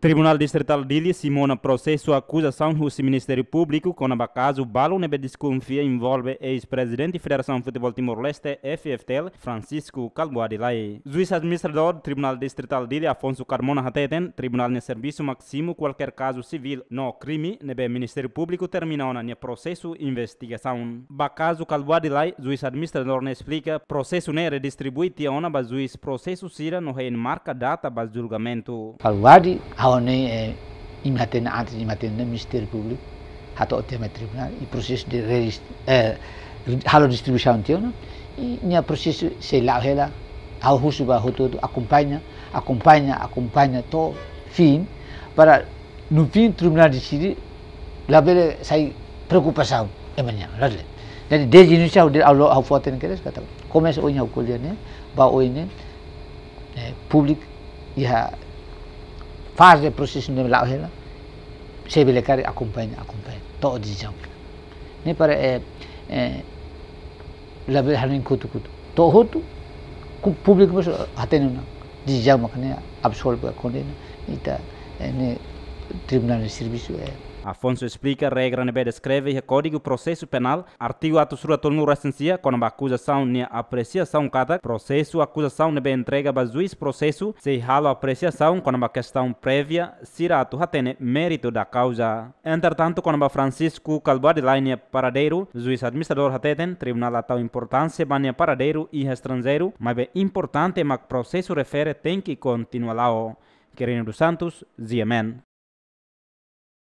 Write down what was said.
Tribunal Distrital Dili Simona processo acusação do Ministério Público com a caso balo nebe desconfia envolve ex-presidente da Federação de Futebol Timor-Leste FFTL Francisco Calboadilai. Juiz administrador do Tribunal Distrital Dili Afonso Carmona Hateten, Tribunal de Serviço Máximo qualquer caso civil no crime nebe Ministério Público terminou na processo investigação. Ba caso Calboadilai, juiz administrador ne explica processo ne redistribui tiona ba juiz processo sira no rei marca data ba julgamento. Calboadi Aone eh, imaten antes imaten Ministério Público hato o tema tribunal e processo de eh, halo distribuição tiona e nia processo se lá hela ao husu ba todo acompanha acompanha acompanha to fim para no fim tribunal decide lá bele sai preocupação é manhã lale jadi desde ao ao ao foto que eles kata o nha colher né ba o né público e faz o processo de lá hela se bele cara acompanha acompanha. To decisão ne para é é lá bele halin kutu kutu to hotu ku público mas hatene na decisão makanya absolve a condena ita ne tribunal de serviço é Afonso explica a regra nebe descreve o Código Processo Penal, artigo ato sura tolnu recensia, com a acusação ne apreciação cada processo, acusação nebe entrega ba juiz processo, se halo apreciação com a questão prévia, sira atu hatene mérito da causa. Entretanto, com a Francisco Calbade Laine paradeiro, juiz administrador hateten, tribunal atau importância bania paradeiro e estrangeiro, mas é importante mas processo refere tem que continuar lá. Querendo Santos, Ziemen.